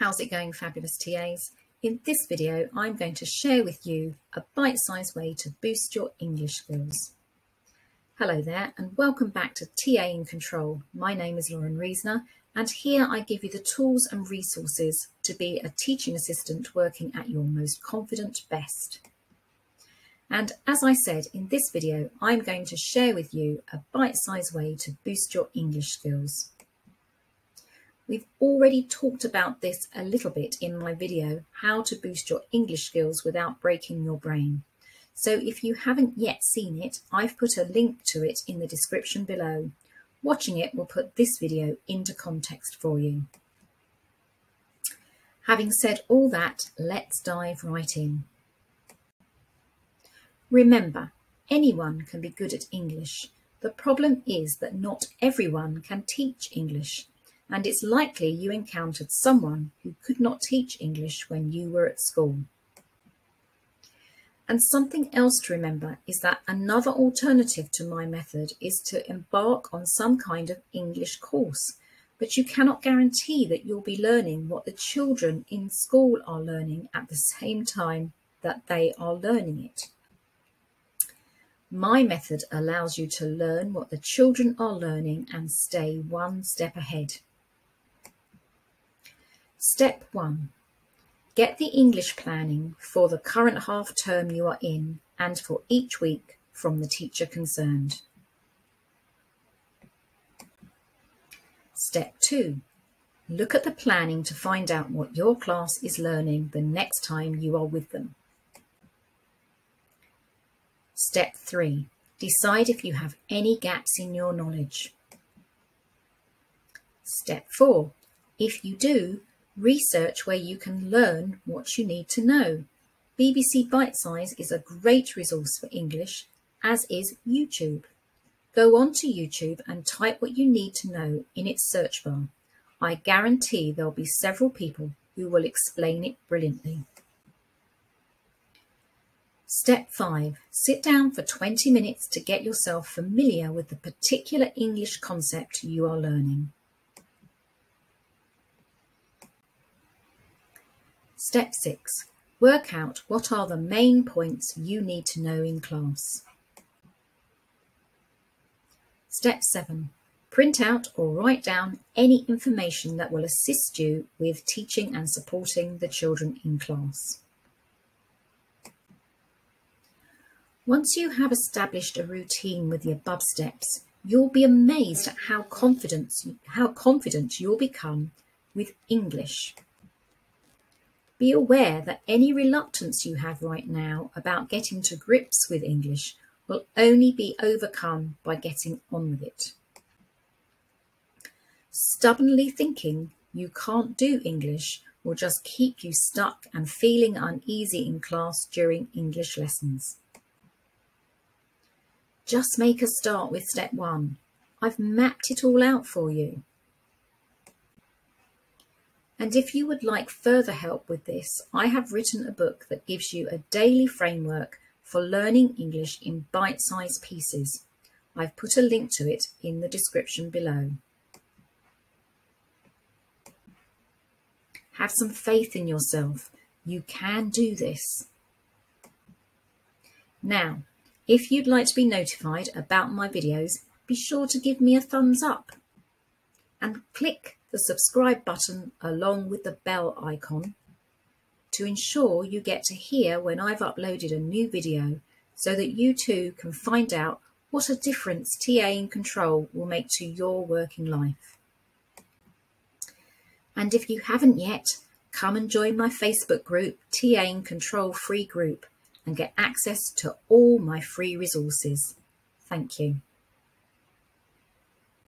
How's it going, fabulous TAs? In this video, I'm going to share with you a bite-sized way to boost your English skills. Hello there, and welcome back to TA in Control. My name is Lauren Reasoner, and here I give you the tools and resources to be a teaching assistant working at your most confident best. And as I said in this video, I'm going to share with you a bite-sized way to boost your English skills. We've already talked about this a little bit in my video, how to boost your English skills without breaking your brain. So if you haven't yet seen it, I've put a link to it in the description below. Watching it will put this video into context for you. Having said all that, let's dive right in. Remember, anyone can be good at English. The problem is that not everyone can teach English and it's likely you encountered someone who could not teach English when you were at school. And something else to remember is that another alternative to my method is to embark on some kind of English course, but you cannot guarantee that you'll be learning what the children in school are learning at the same time that they are learning it. My method allows you to learn what the children are learning and stay one step ahead. Step 1. Get the English planning for the current half term you are in and for each week from the teacher concerned. Step 2. Look at the planning to find out what your class is learning the next time you are with them. Step 3. Decide if you have any gaps in your knowledge. Step 4. If you do, Research where you can learn what you need to know. BBC Bitesize is a great resource for English, as is YouTube. Go onto YouTube and type what you need to know in its search bar. I guarantee there'll be several people who will explain it brilliantly. Step 5. Sit down for 20 minutes to get yourself familiar with the particular English concept you are learning. Step 6. Work out what are the main points you need to know in class. Step 7. Print out or write down any information that will assist you with teaching and supporting the children in class. Once you have established a routine with the above steps, you'll be amazed at how confident, how confident you'll become with English. Be aware that any reluctance you have right now about getting to grips with English will only be overcome by getting on with it. Stubbornly thinking you can't do English will just keep you stuck and feeling uneasy in class during English lessons. Just make a start with step one. I've mapped it all out for you. And if you would like further help with this, I have written a book that gives you a daily framework for learning English in bite-sized pieces. I've put a link to it in the description below. Have some faith in yourself. You can do this. Now, if you'd like to be notified about my videos, be sure to give me a thumbs up and click the subscribe button along with the bell icon to ensure you get to hear when I've uploaded a new video so that you too can find out what a difference TA in control will make to your working life. And if you haven't yet, come and join my Facebook group, TA in Control Free Group, and get access to all my free resources. Thank you.